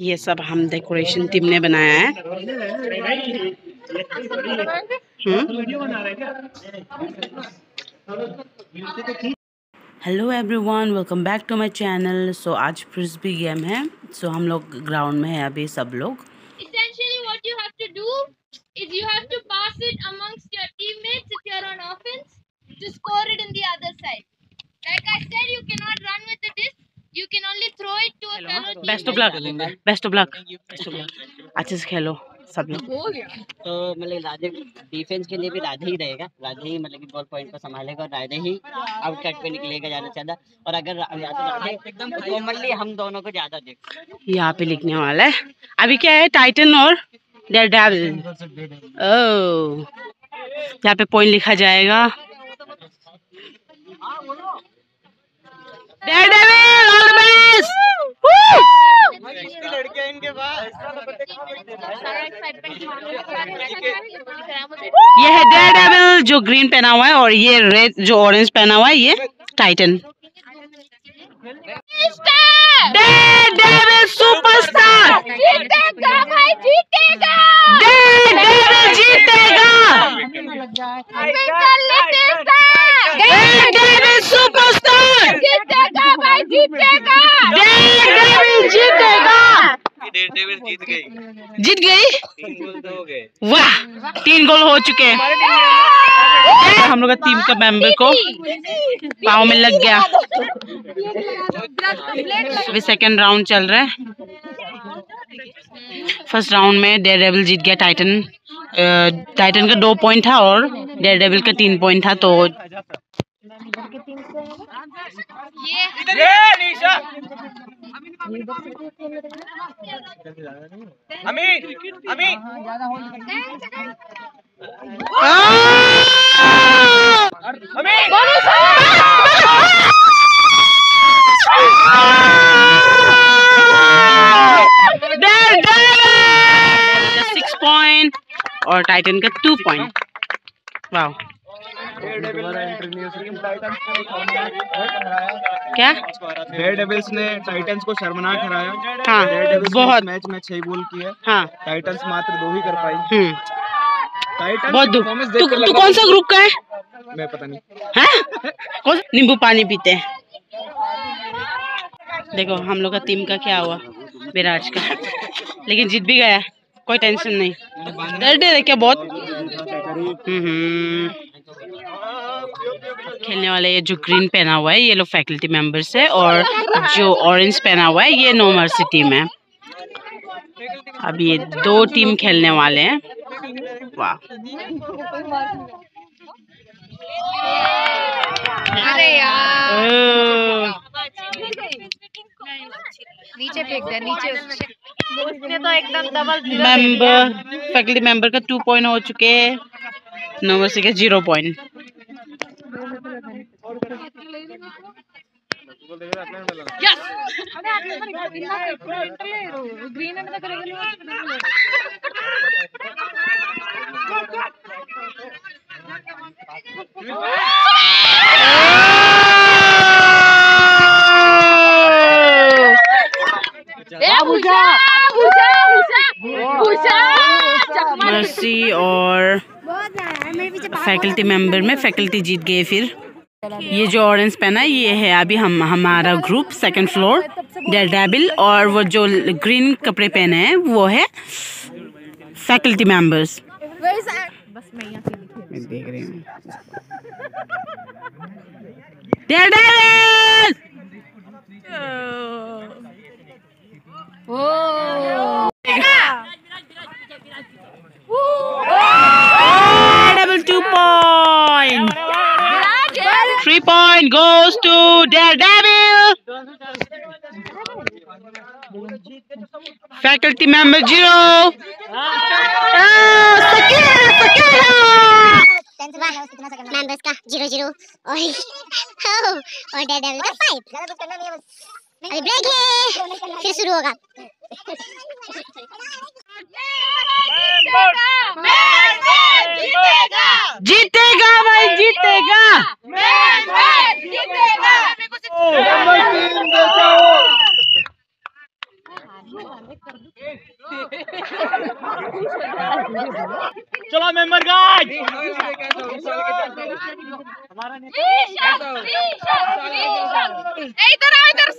ये सब हम डेकोरेशन टीम ने बनाया है hello everyone welcome back to my channel so आज फ्रिस्बी गेम है सो so, हम लोग ग्राउंड में है अभी सब लोग you is you have to pass it amongst your teammates if you're on offense to score it in the best of luck best of luck अच्छे से खेलो सब लोग तो मतलब राधे डिफेंस के लिए भी राधे ही रहेगा। राधे ही मतलब कि बॉल पॉइंट को संभालेगा और राधे ही आउटकट पे निकलेगा ज़्यादा से ज़्यादा। और अगर राधे तो कॉमनली हम दोनों को ज़्यादा देख। यहाँ पे लिखने वाला है। अभी क्या है? टाइटन और डेयर यहाँ पे पॉइंट लिखा जाएगा। Daredevil all the best लड़के इनके पास। ये है डेयर डेविल जो ग्रीन पहना हुआ है और ये रेड जो ऑरेंज पहना हुआ है ये टाइटन डेयर डेविल सुपरस्टार जीतेगा भाई जीतेगा! डेयर डेविल जीतेगा Finally, डेयर डेविल सुपरस्टार जीतेगा भाई जीतेगा डेयर डेविल जीतेगा जीत गई। जीत गई? तीन गोल तो गए। वाह तीन गोल हो चुके हैं। हम लोग टीम का मेंबर को पाँव में लग गया। अभी सेकंड राउंड चल रहा है। फ़र्स्ट राउंड में डेयर डेविल जीत गया टाइटन टाइटन का दो पॉइंट था और डेयर डेविल का तीन पॉइंट था तो सिक्स पॉइंट और टाइटन का टू पॉइंट वाह क्या डेयर डेविल्स ने टाइटंस को शर्मनाक हराया। हाँ। डेयर डेविल्स ने बहुत। मैच में छह गोल किए। हाँ। टाइटंस मात्र दो ही कर पाई। हम्म। टाइटंस बहुत दुख। तू तू कौन सा ग्रुप का है? मैं पता नहीं। हैं? कौन नींबू पानी पीते हैं। देखो हम लोग का टीम का क्या हुआ? विराज का। लेकिन जीत भी गया। कोई टेंशन नहीं। दर्द है क्या बहुत? हम्म। खेलने वाले ये जो ग्रीन पहना हुआ है ये लोग फैकल्टी मेंबर्स है और जो ऑरेंज पहना हुआ है ये नो मर्सी टीम है। अब ये दो टीम खेलने वाले हैं। वाह। अरे यार। नीचे फेंक दे नीचे। उसने तो एकदम डबल मेंबर फैकल्टी मेंबर का टू पॉइंट हो चुके हैं। नोवर्सी के ज़ीरो पॉइंट मर्सी और फैकल्टी मेंबर में फैकल्टी जीत गए फिर। ये जो ऑरेंज पहना है ये है अभी हम हमारा ग्रुप सेकंड फ्लोर डेबिल और वो जो ग्रीन कपड़े पहने हैं वो है फैकल्टी मेंबर्स मैं देख रही हूँ Daredevil! Daredevil two point. Three point goes to Daredevil. Faculty member zero. Ah, Sakira, Sakira. Members का ज़ीरो ज़ीरो और हो, और डेड डेविल का फाइव अभी ब्रेक है फिर शुरू होगा जीतेगा चलो मेंबर गाइस! Hey, इधर इधर